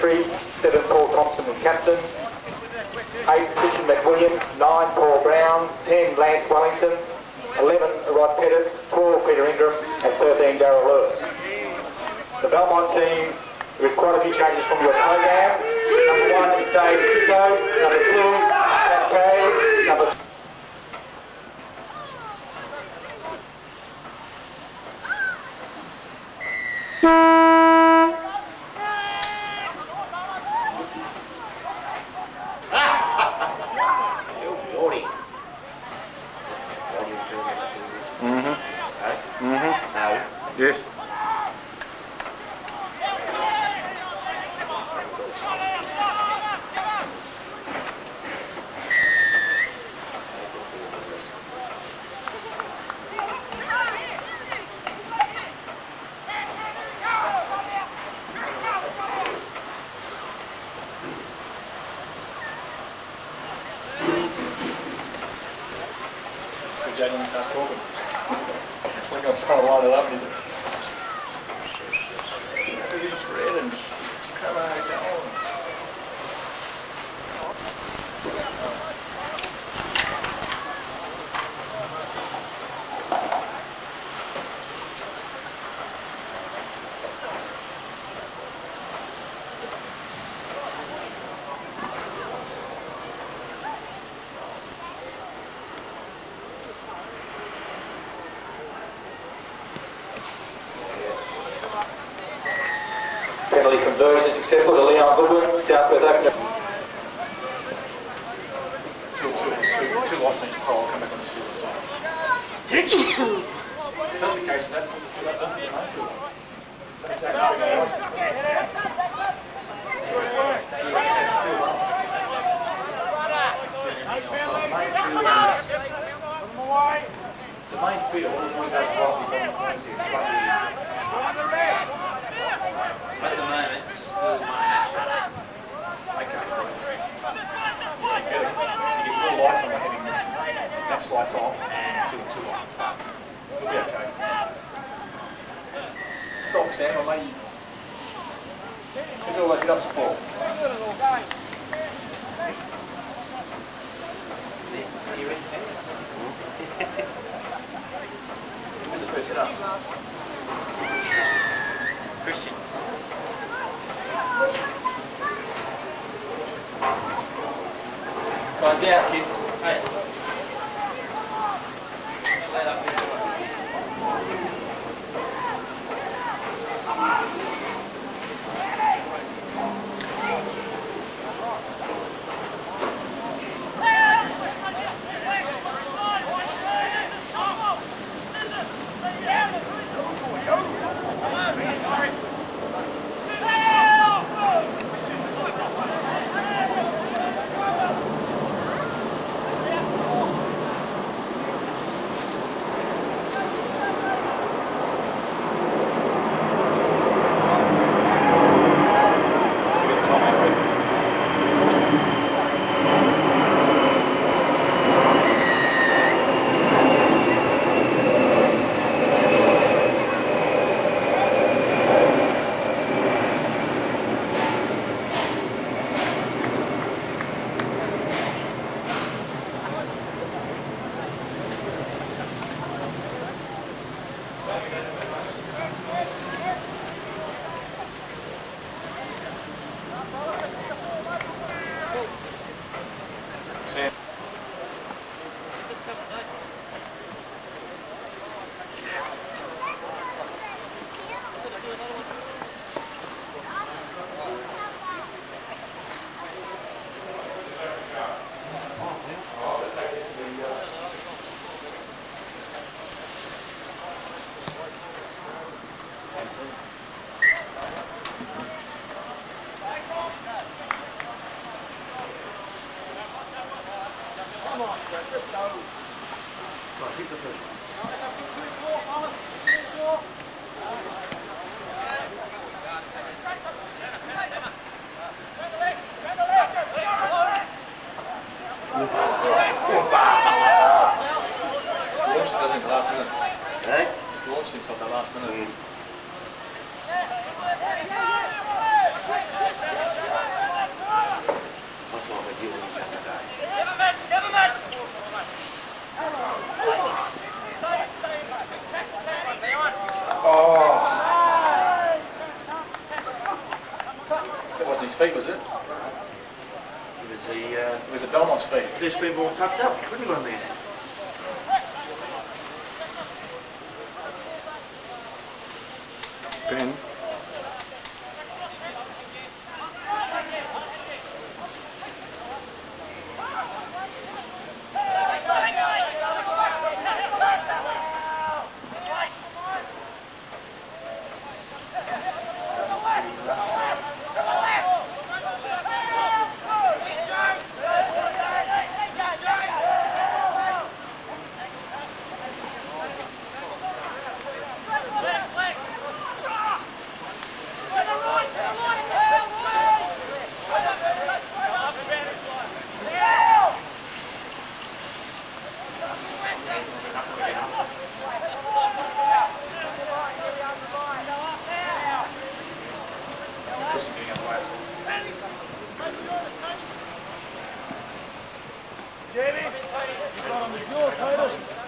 entry, 7 Paul Thompson and captain, 8 Christian McWilliams, 9 Paul Brown, 10 Lance Wellington, 11 Rod Pettit, 12 Peter Ingram. And 13 Darrell Lewis. The Belmont team, there is quite a few changes from your program. Number 1 is Dave Tito, number 2 Matt Kay, At his red and come on, go Very successful to Leon Goodwin, South Perth. Two, two, two, two lights on each pole, will come back on this field as well. That's the case, that, that, that, that, The main field, all the way down to the right, is 1.06, lights on the heading. Next light's off. Two, two lights. You'll be okay. Just off stand, or maybe. Can always get up to four. Who's the first up? Christian. Going down, kids. Hey. something otherwise. Jamie, you've got on the dual title.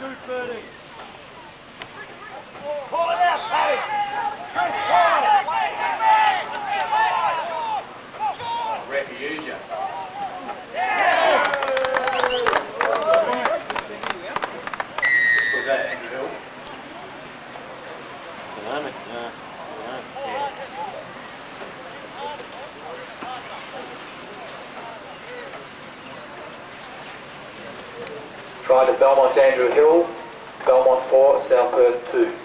Good birdie. Pull it out, Patty. side of Belmont Andrew Hill, Belmont 4, South Perth 2.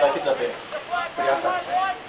Like que up here. Pretty.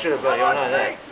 should have brought you on that.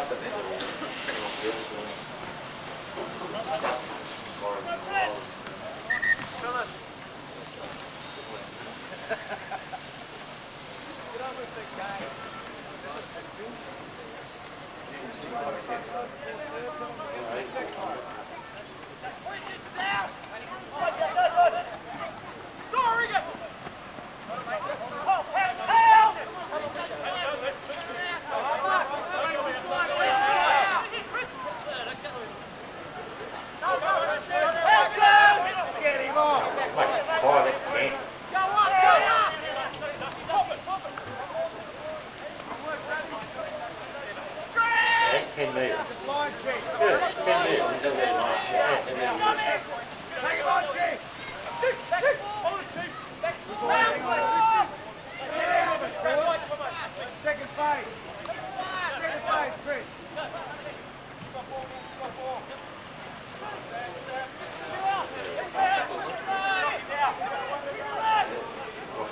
cost of it.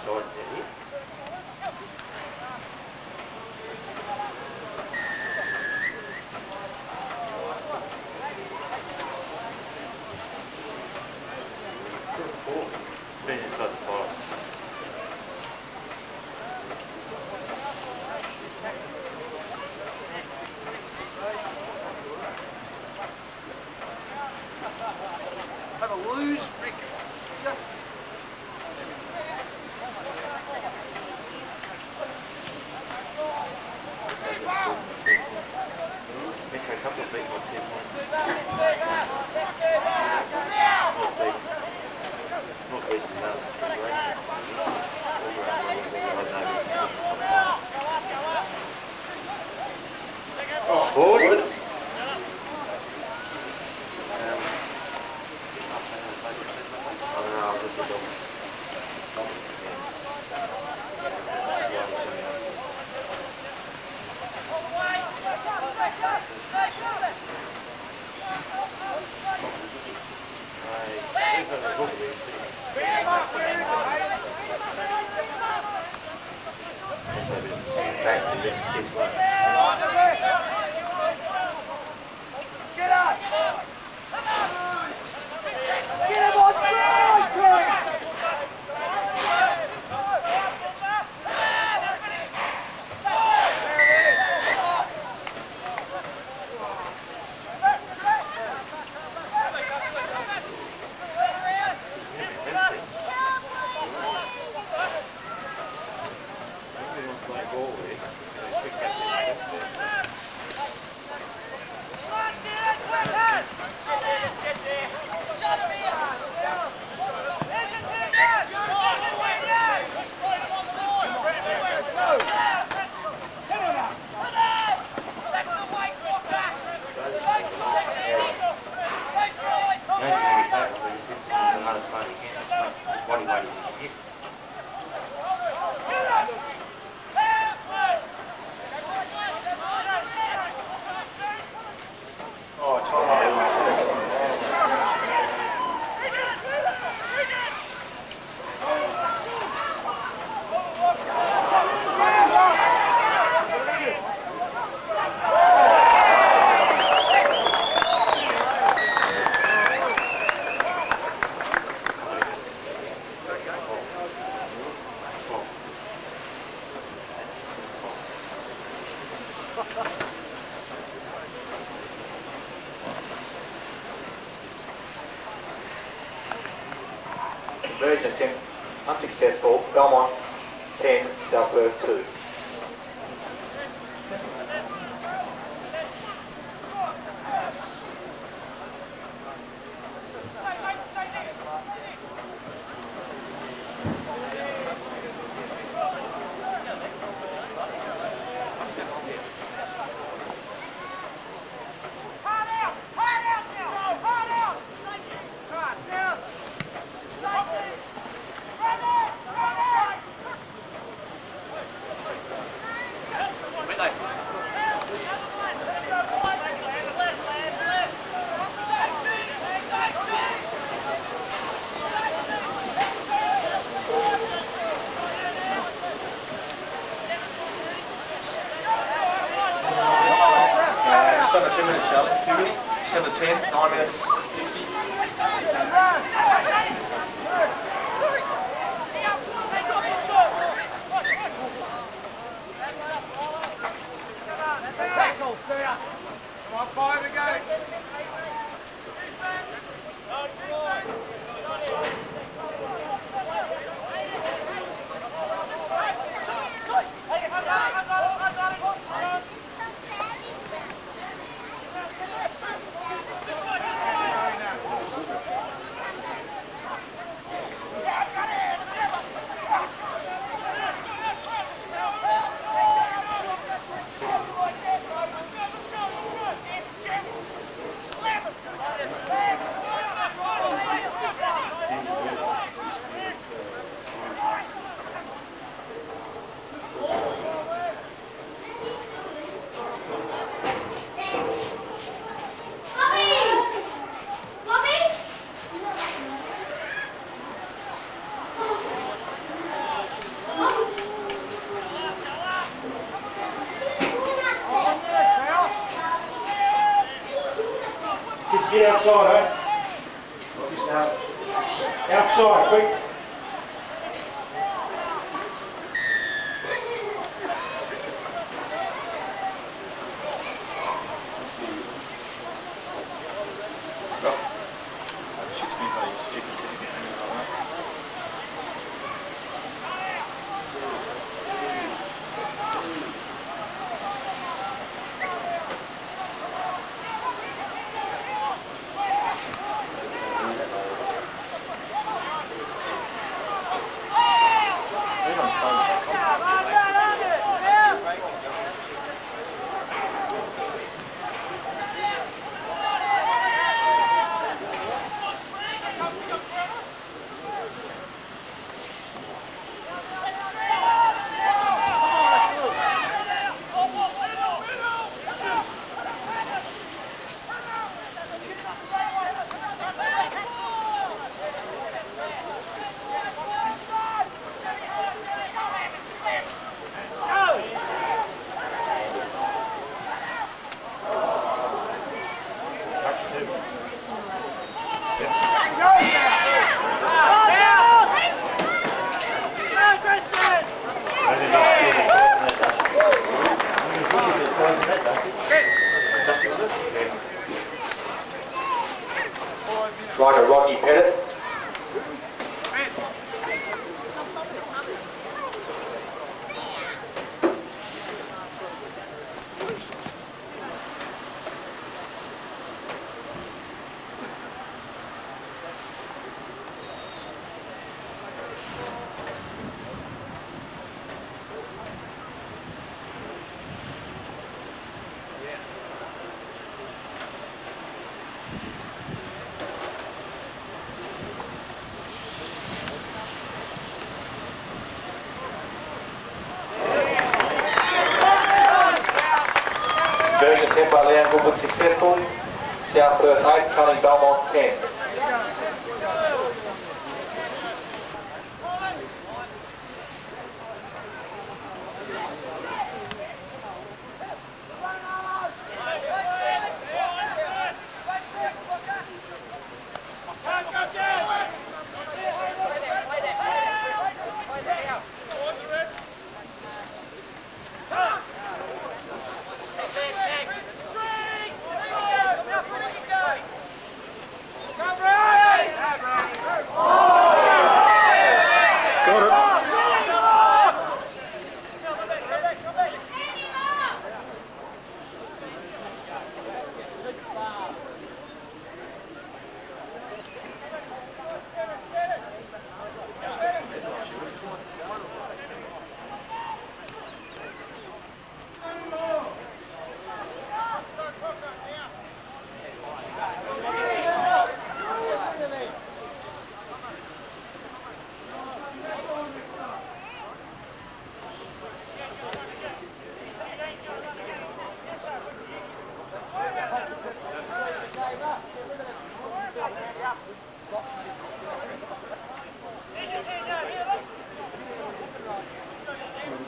sol, did he? minutes, Charlotte. How many? She's under 10, 9 minutes, 50. Come on, five to go. Outside, eh? Outside, quick.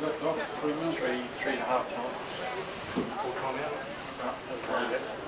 we've three. Three, three and a half times. We'll come out. That's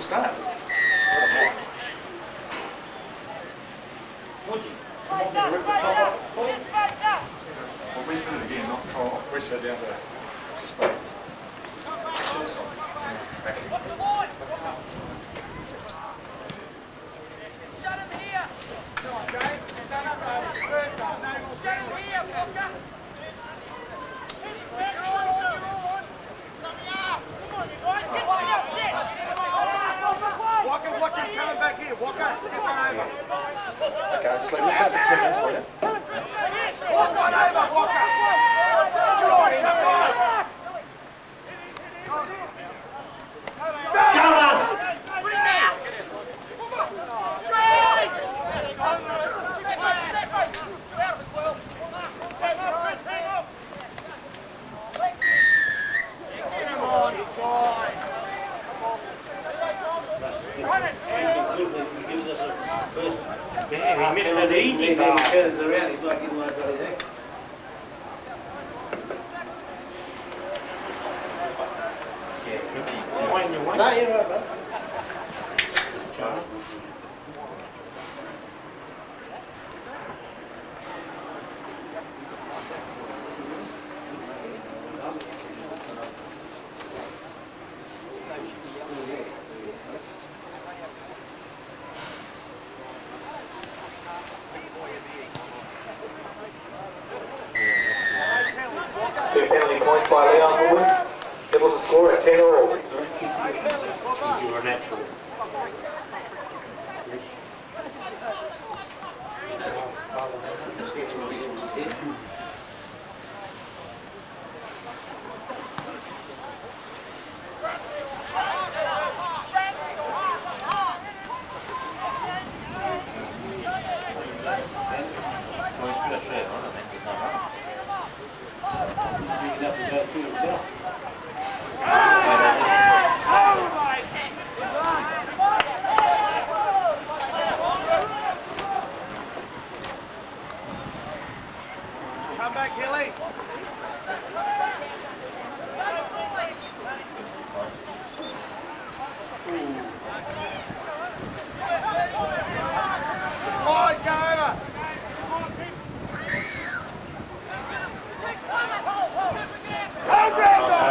It's not. Would you? Want me rip the top off? Well, we said it again, not try. We said down there. your wife? Not yet, right,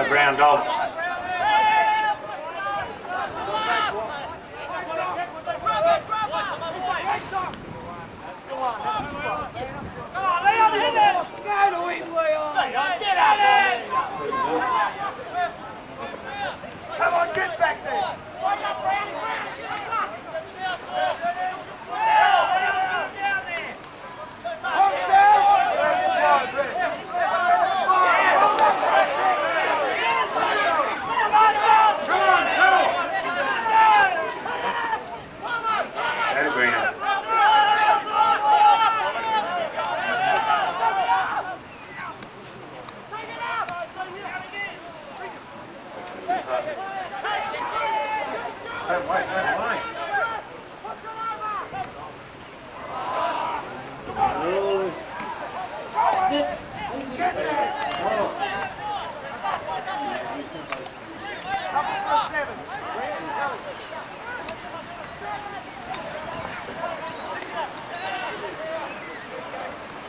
Brown dog.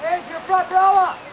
Age pra front rower!